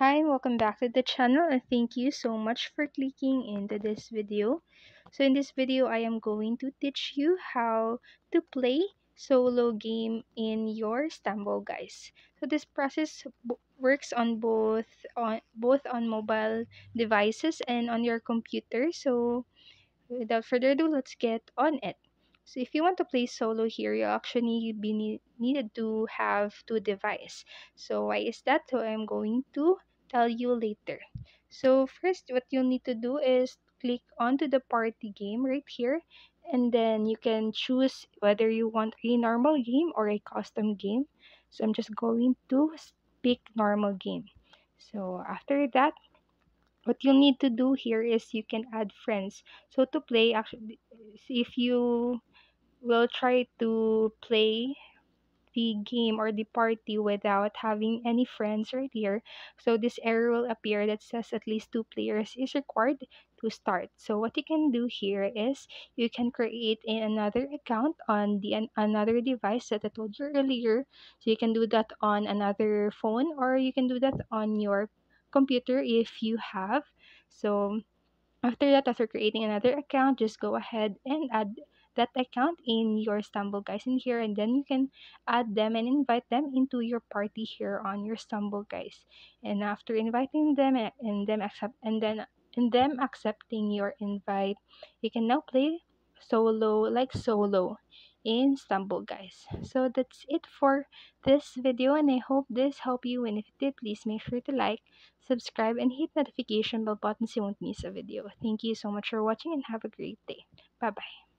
Hi and welcome back to the channel and thank you so much for clicking into this video. So in this video, I am going to teach you how to play solo game in your Stumble guys. So this process works on both on both on mobile devices and on your computer. So without further ado, let's get on it. So if you want to play solo here, you actually be need, needed to have two devices. So why is that? So I'm going to tell you later. So first, what you'll need to do is click onto the party game right here. And then you can choose whether you want a normal game or a custom game. So I'm just going to pick normal game. So after that, what you'll need to do here is you can add friends. So to play, actually, if you will try to play the game or the party without having any friends right here. So this error will appear that says at least two players is required to start. So what you can do here is you can create another account on the another device that I told you earlier. So you can do that on another phone or you can do that on your computer if you have. So after that, after creating another account, just go ahead and add that account in your Stumble guys in here and then you can add them and invite them into your party here on your Stumble guys. And after inviting them and them accept and then and them accepting your invite, you can now play solo like solo in Stumble guys. So that's it for this video and I hope this helped you and if it did please make sure to like, subscribe and hit notification bell button so you won't miss a video. Thank you so much for watching and have a great day. Bye bye.